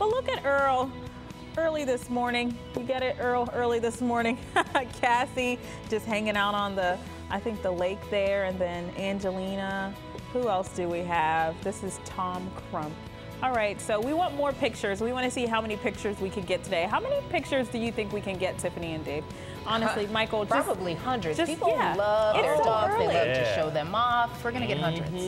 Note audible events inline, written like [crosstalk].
But look at Earl early this morning. You get it, Earl, early this morning. [laughs] Cassie just hanging out on the, I think the lake there, and then Angelina. Who else do we have? This is Tom Crump. All right, so we want more pictures. We want to see how many pictures we can get today. How many pictures do you think we can get, Tiffany and Dave? Honestly, [laughs] Michael, just, Probably hundreds. just- People yeah. love It's their so dogs. They love love to show them off. We're going to get hundreds. Mm-hmm.